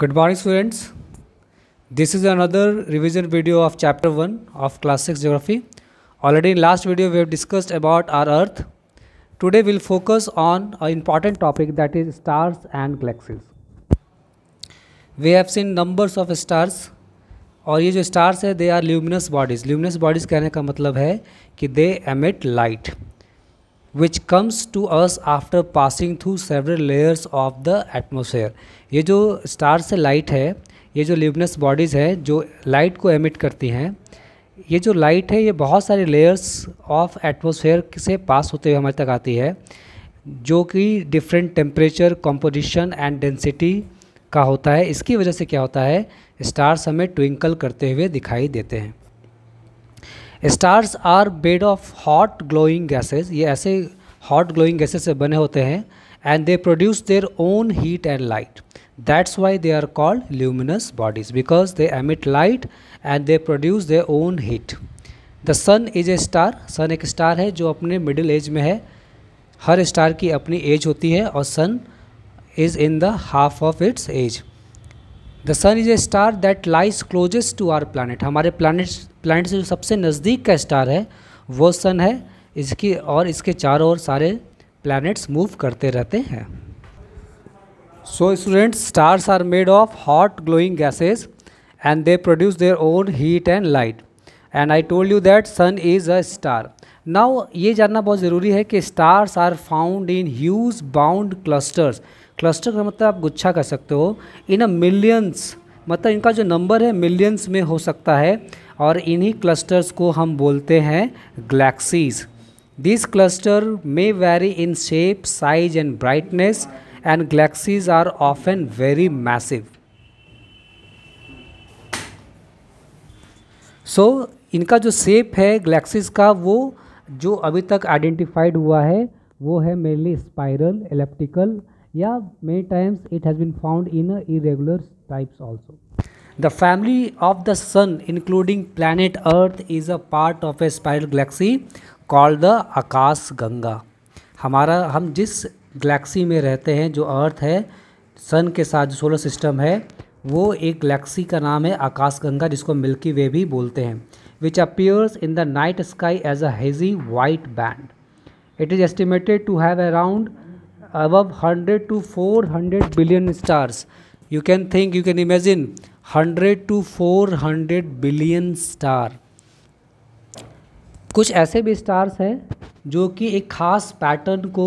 Good morning students this is another revision video of chapter one of class six geography already last video we have discussed about our earth today will focus on a important topic that is stars and galaxies we have seen numbers of stars और ये जो stars है they are luminous bodies luminous bodies कहने का मतलब है कि they emit light which comes to us after passing through several layers of the atmosphere ये जो स्टार से लाइट है, ये जो ल्यूमिनस बॉडीज़ है, जो लाइट को एमिट करती हैं, ये जो लाइट है, ये बहुत सारे लेयर्स ऑफ़ एटमोसफेयर से पास होते हुए हमारे तक आती है, जो कि different temperature composition and density का होता है। इसकी वजह से क्या होता है? स्टार्स हमें ट्विंकल करते हुए दिखाई देते हैं। Stars are made of hot glowing gases ये ऐसे हॉट ग्लोइंग गैसेज से बने होते हैं and they produce their own heat and light that's why they are called luminous bodies because they emit light and they produce their own heat the sun is a star sun एक star है जो अपने middle age में है। हर star की अपनी age होती है और sun is in the half of its age the sun is a star that lies closest to our planet हमारे प्लानट प्लानट से जो सबसे नज़दीक का स्टार है, वो सन है। इसकी और इसके चारों ओर सारे प्लैनेट्स मूव करते रहते हैं। So students stars are made of hot glowing gases and they produce their own heat and light and I told you that sun is a star now ये जानना बहुत ज़रूरी है कि stars are found in huge bound clusters cluster का मतलब आप गुच्छा कर सकते हो। इन अ मिलियंस मतलब इनका जो नंबर है, मिलियंस में हो सकता है। और इन्हीं क्लस्टर्स को हम बोलते हैं galaxies. This cluster may vary in shape size and brightness and galaxies are often very massive so इनका जो शेप है गैलेक्सीज का, वो जो अभी तक आइडेंटिफाइड हुआ है, वो है मेनली स्पाइरल एलेप्टिकल या many times it has been found in irregular types also the family of the sun including planet earth is a part of a spiral galaxy called the Akash Ganga हमारा, हम जिस Galaxy में रहते हैं, जो अर्थ है sun के साथ जो सोलर सिस्टम है, वो एक गलेक्सी का नाम है आकाश गंगा जिसको मिल्की वे भी बोलते हैं which appears in the night sky as a hazy white band it is estimated to have around above 100 to 400 billion stars. You can think, you can imagine 100 to 400 billion star. कुछ ऐसे भी stars हैं जो कि एक ख़ास pattern को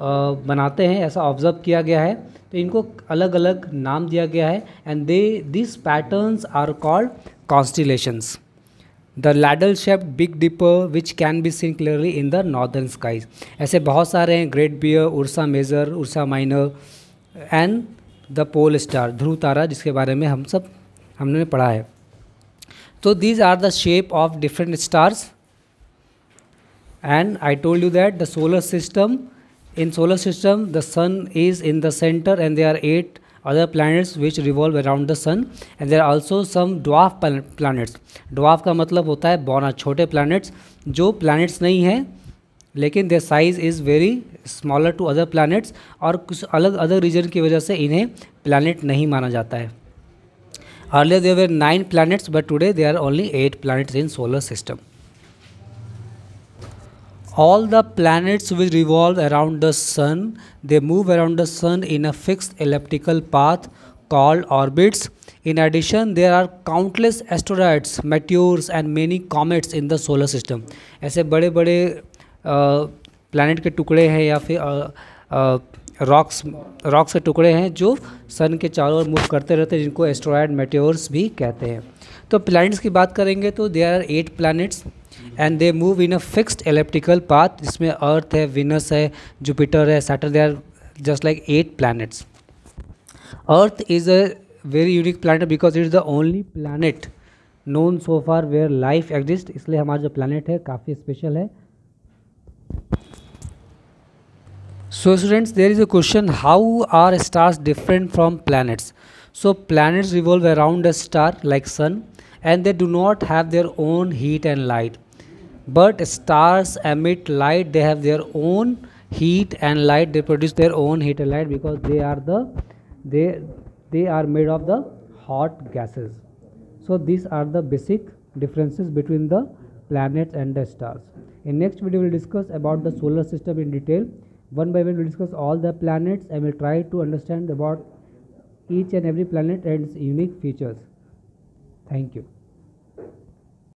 बनाते हैं, ऐसा ऑब्ज़र्व किया गया है। तो इनको अलग अलग नाम दिया गया है। And they this patterns are called constellations the ladle shape big dipper which can be seen clearly in the northern skies ऐसे बहुत सारे हैं great bear Ursa Major Ursa Minor and the pole star ध्रुव तारा जिसके बारे में हम सब हमने पढ़ा है। तो these are the shape of different stars and I told you that the solar system in solar system the sun is in the centre and they are eight other planets which revolve around the sun, and there are also some dwarf planets. Dwarf का मतलब होता है बौना, छोटे planets, जो planets नहीं हैं, लेकिन their size is very smaller to other planets और कुछ अलग अदर रीजन की वजह से इन्हें प्लानट नहीं माना जाता है। Earlier there were nine planets but today they are only eight planets in solar system all the planets which revolve around the sun they move around the sun in a fixed elliptical path called orbits in addition there are countless asteroids meteors and many comets in the solar system ऐसे बड़े बड़े planet के टुकड़े हैं या फिर rocks rocks के टुकड़े हैं जो सन के चारों ओर मूव करते रहते हैं जिनको एस्ट्रॉयड मेटेओर्स भी कहते हैं तो प्लैनेट्स की बात करेंगे तो they are eight planets and they move in a fixed elliptical path जिसमें अर्थ है विनस है जुपिटर है Saturn they are just like eight planets earth is a very unique planet because it is the only planet known so far where life exist इसलिए हमारा जो planet है काफ़ी special है so students there is a question how are stars different from planets so planets revolve around a star like sun and they do not have their own heat and light but stars emit light they have their own heat and light they produce their own heat and light because they are the they they are made of the hot gases. So these are the basic differences between the planets and the stars. In next video we will discuss about the solar system in detail. One by one we will discuss all the planets and we will try to understand about each and every planet and its unique features. Thank you.